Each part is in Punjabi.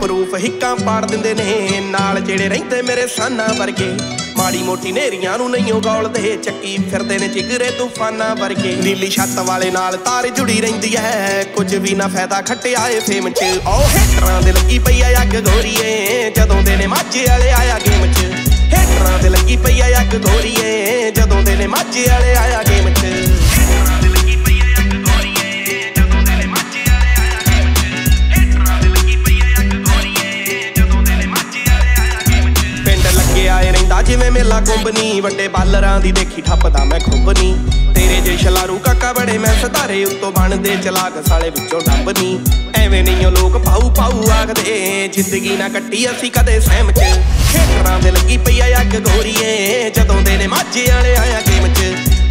ਪ੍ਰੂਫ ਹਿੱਕਾਂ ਪਾੜ ਦਿੰਦੇ ਨੇ। ਨਾਲ ਜਿਹੜੇ ਰਹਿੰਦੇ ਮੇਰੇ ਸਾਨਾ ਵਰਗੇ। ਮਾੜੀ ਮੋਟੀ ਨੇਰੀਆਂ ਨੂੰ ਨਹੀਂ ਉਹ ਗੋਲਦੇ। ਚੱਕੀ ਫਿਰਦੇ ਨੇ ਜਿਗਰੇ ਤੂਫਾਨਾਂ ਵਰਗੇ। ਨੀਲੀ ਛੱਤ ਵਾਲੇ ਨਾਲ ਤਾਰ ਜੁੜੀ ਰਹਿੰਦੀ ਐ। ਕੁਝ ਵੀ ਨਾ ਫਾਇਦਾ ਖੱਟਿਆ ਏ ਫੇਮ 'ਚ। ਓ ਹੇਟਰਾਂ ਦੇ ਲੱਗੀ ਪਈ ਆ ਅੱਗ ਗੋਰੀਏ। ਜਦੋਂ ਦੇ ਨੇ ਮਾਝੇ ਵਾਲੇ ਆਇਆ ਗੇਮ 'ਚ। ਹੇਟਰਾਂ ਦੇ ਲੱਗੀ ਪਈ ਆ ਅੱਗ ਗੋਰੀਏ। ਜਦੋਂ ਦੇ ਨੇ ਮਾਝੇ ਵਾਲੇ ਆਇਆ ਜਿਵੇਂ ਮੇਲਾ ਕੁੰਬਨੀ ਵੱਡੇ ਬਾਲਰਾਂ ਦੀ ਦੇਖੀ ਠੱਪਦਾ ਮੈਂ ਖੁੰਬਨੀ। ਤੇਰੇ ਜੇ ਛਲਾਰੂ ਕਾਕਾ ਬੜੇ ਮੈਂ ਸਤਾਰੇ ਉੱਤੋਂ ਬਣਦੇ, ਚਲਾਕ ਸਾਲੇ ਵਿੱਚੋਂ ਡੰਬਨੀ। ਐਵੇਂ ਨਹੀਂ ਉਹ ਲੋਕ ਪਾਉ ਪਾਉ ਆਖਦੇ, ਜ਼ਿੰਦਗੀ ਨਾ ਕੱਟੀ ਅਸੀਂ ਕਦੇ ਸਹਿਮ ਚ। ਖੇਤਰਾਂ ਦੇ ਲੱਗੀ ਪਈ ਆ ਅੱਗ ਗੋਰੀਏ, ਜਦੋਂ ਦੇ ਨੇ ਮਾਝੇ ਵਾਲੇ ਆਇਆ ਗੇਮ ਚ।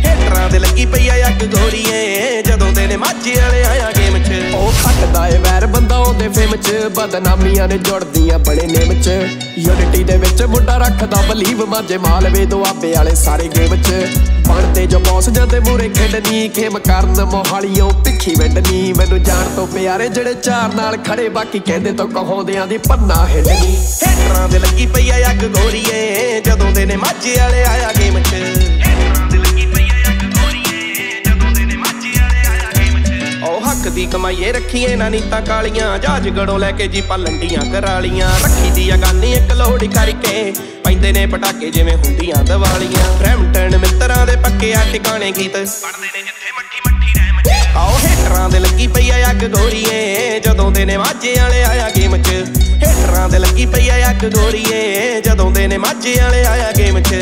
ਹੇਟਰਾਂ ਦੇ ਲੱਗੀ ਪਈ ਆ ਅੱਗ ਗੋਰੀਏ, ਜਦੋਂ ਦੇ ਨੇ ਮਾਝੇ ਵਾਲੇ ਆਇਆ ਗੇਮ 'ਚ। ਉਹ ਖੱਟਦਾ ਏ ਵੈਰ ਫੇਮ ਚ ਬਦਨਾਮੀਆਂ ਨੇ ਜੁੜਦੀਆਂ ਬੜੇ ਨੇਮ ਚ। ਯੂਨਿਟੀ ਦੇ ਵਿੱਚ ਮੁੰਡਾ ਰੱਖਦਾ ਬਲੀਵ ਮਾਝੇ ਮਾਲਵੇ ਦੁਆਬੇ ਵਾਲੇ ਸਾਰੇ ਗੇਮ ਚ। ਬਣਦੇ ਜੋ ਬੌਸ ਜਾਂਦੇ ਮੂਰੇ ਖੇਡਣੀ, ਖੇਮ ਕਰਨ ਮੋਹਾਲੀਓ ਪਿੱਖੀ ਵੰਡਣੀ। ਮੈਨੂੰ ਜਾਣ ਤੋਂ ਪਿਆਰੇ ਜਿਹੜੇ ਚਾਰ ਨਾਲ ਖੜੇ, ਬਾਕੀ ਕਹਿੰਦੇ ਤੋਂ ਕਹੋਂਦਿਆਂ ਦੀ ਪੰਨਾ ਹਿੱਲਣੀ। ਹੇਟਰਾਂ ਦੇ ਲੱਗੀ ਪਈ ਆ ਅੱਗ ਗੋਰੀਏ, ਜਦੋਂ ਦੇ ਨੇ ਮਾਝੇ ਵਾਲੇ ਆਇਆ ਦੀ ਕਮਾਈਏ ਰੱਖੀਏ ਨਾ ਨੀਤਾਂ ਕਾਲੀਆਂ। ਜਹਾਜ ਗੜੋਂ ਲੈ ਕੇ ਜੀ ਪਲੰਡੀਆਂ ਕਰਾਲੀਆਂ। ਰੱਖੀ ਦੀ ਆ ਗਾਨੀ ਇੱਕ ਲੋੜੀ ਕਰਕੇ। ਪੈਂਦੇ ਨੇ ਪਟਾਕੇ ਜਿਵੇਂ ਹੁੰਦੀਆਂ ਦੀਵਾਲੀਆਂ। ਬ੍ਰੈਂਟਨ ਮਿੱਤਰਾਂ ਦੇ ਪੱਕੇ ਆ ਟਿਕਾਣੇ ਗੀਤ। ਪੜਦੇ ਨੇ ਜਿੱਥੇ ਮੱਠੀ ਮੱਠੀ ਰਹਿਮ 'ਚ। ਆਓ ਹੇਟਰਾਂ ਦੇ ਲੱਗੀ ਪਈ ਆ ਅੱਗ ਗੋਰੀਏ। ਜਦੋਂ ਦੇ ਨੇ ਮਾਝੇ ਵਾਲੇ ਆਇਆ ਗੇਮ 'ਚ। ਹੇਟਰਾਂ ਦੇ ਲੱਗੀ ਪਈ ਆ ਅੱਗ ਗੋਰੀਏ। ਜਦੋਂ ਦੇ ਨੇ ਮਾਝੇ ਵਾਲੇ ਆਇਆ ਗੇਮ 'ਚ।